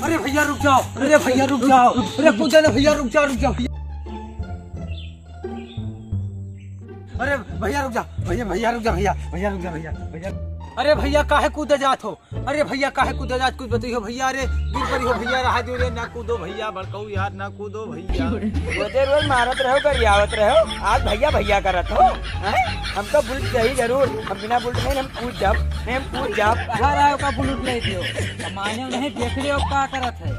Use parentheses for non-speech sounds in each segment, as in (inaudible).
भैया, रुक जाओ। अरे भैया, रुक जाओ। अरे कूदे ना, भैया, रुक जाओ रुक जाओ। अरे भैया, रुक जाओ। भैया भैया, रुक जाओ, भैया। भैया, रुक जाओ, भैया। भैया अरे भैया काहे कूदे जात हो? अरे भैया काहे कूदे जात? कुछ बताइयो भैया अरे गिर पड़ी हो भैया रहा रे। ना कूदो भैया बड़काऊ यार ना कूदो भैया। (laughs) रोज़े रोज मारत रहो गरियावत रहो। आज भैया भैया करत हो हैं? हमको बुलेट चाहिए ज़रूर। हम बिना बुलेट नहीं हम कूद जाब नहीं हम कूद जाब कहाँ रहा का बुलेट नहीं दियो। माने नहीं देख लियो का करत है।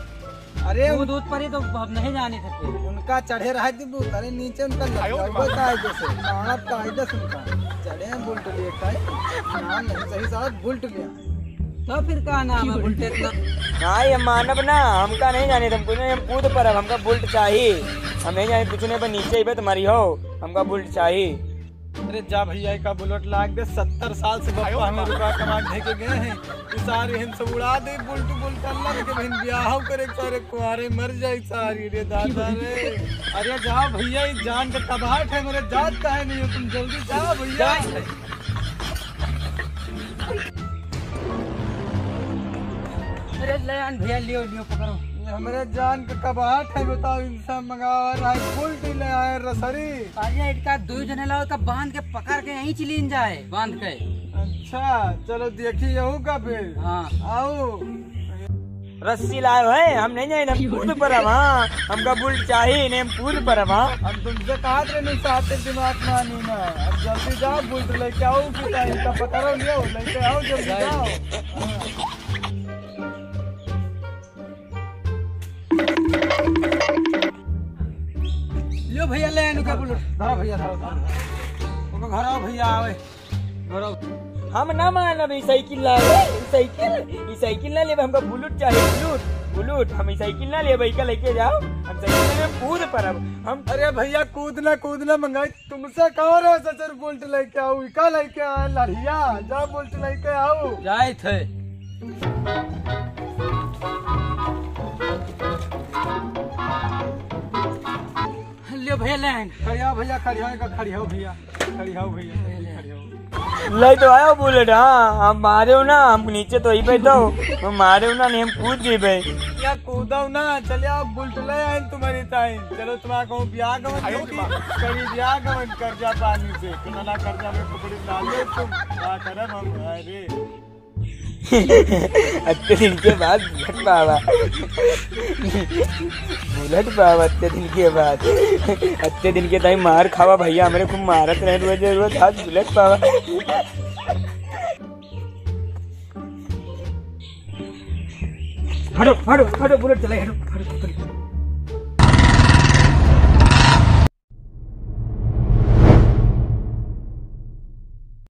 अरे दूध दूध पर ही तो हम नहीं जाने सकते उनका चढ़े रहा थी अरे नीचे उनका लगवा कायदे से। मानत कायदे से उनका। चढ़े हैं बुलट लिए का नाम नहीं सही साथ बुलट लिया तो फिर का नाम है बुलेट इतना हाँ ये मानव ना हमका नहीं जाने तुम कुछ नहीं हम कूद पर अब हमका बुलट चाहिए। हमें नहीं जाने कुछ नहीं पर नीचे ही पे तुम्हारी हो हमका बुलट चाहिए। अरे जा भैया का बुलेट लाग दे सत्तर साल से बप्पा हमें रुपया कमा के के गए हैं। सारे हम सब उड़ा दे बुल्ट बुल्ट अल्लाह के बहन ब्याह करे सारे कुआरे मर जाए सारी रे दादा रे। अरे जाओ भैया जान का तबाहट है मेरे जात का है नहीं तुम जल्दी जा भैया। अरे ले भैया लियो लियो पकड़ो। हमारे जान का कबाहट है बताओ इंसान मंगा रहा है बुल्ट ले आए रसरी। कालिया इटका दो जने लाओ का बाँध के पकड़ के यहीं चिलीन जाए बाँध के। अच्छा चलो देखिए यहू का फिर। हाँ। आओ। रस्सी लाए है हम नहीं जाए हम कूद पर अब हाँ। हमका बुलेट चाहिए नहीं हम पर अब हाँ। हम तुमसे कहा थे नहीं चाहते दिमाग मानी ना अब जल्दी जाओ बुल्ट लेके आओ पिता इनका पकड़ो लेके आओ जल्दी जाओ। भैया ले का बुलेट धरो भैया धरो ओका घर आओ भैया आवे। घर आओ हम ना मानब ई साइकिल लाए ई साइकिल ई साइकिल ना लेबे हमका बुलेट चाहिए बुलेट बुलेट। हम ई साइकिल ना लेबे ई का लेके जाओ हम साइकिल हम कूद पर अब हम अरे भैया कूदना कूदना मंगाई। तुमसे कहो रहे सचर बुल्ट लेके आओ इका लेके आए लड़िया जाओ बुल्ट लेके आओ जाए थे। लियो भैया ले। आन खड़िया भैया खड़िया का खड़िया भैया। खड़िया भैया ले तो आयो बुलेट हाँ हम मारे हो ना हम नीचे तो ही बैठो हम मारे हो ना नहीं हम कूद जीबे। या कूदो ना चलिए आप बुल्ट ले आए तुम्हारी ताई। चलो तुम्हारा कहूँ ब्याह गमन कभी ब्याह गमन कर जा पानी से। तुम्हारा कर्जा में टुकड़ी डाले तुम। क्या करब हम? अरे। दिन के बाद बुलेट बाबा बुलेट बाबा दिन के बाद। दिन के टाइम मार खावा भैया हमारे खूब मारत रहे रोज रोज आज बुलेट बाबा फटो फटो फटो बुलेट चलाए, हटो फटो हटो।